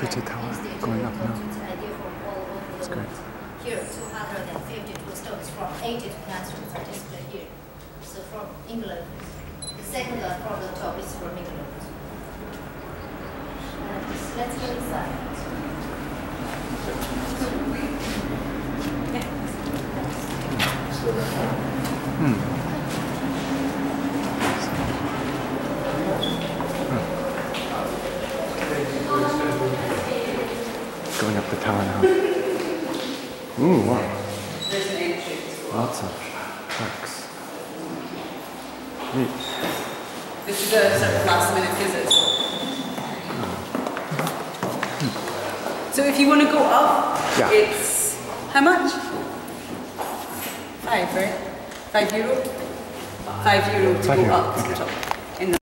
Juche Tower going up now. It's great. Here, 252 stones from 80 classrooms are displayed here. So from England, the second one from the top is from England. And let's go inside. Going up the tower now. Ooh, wow. There's an entry. Lots of trucks. Neat. This is a sort of last minute visit. Hmm. So if you want to go up, Yeah. it's how much? Five, right? Five euro? Five euro to Five go euro, up to the top.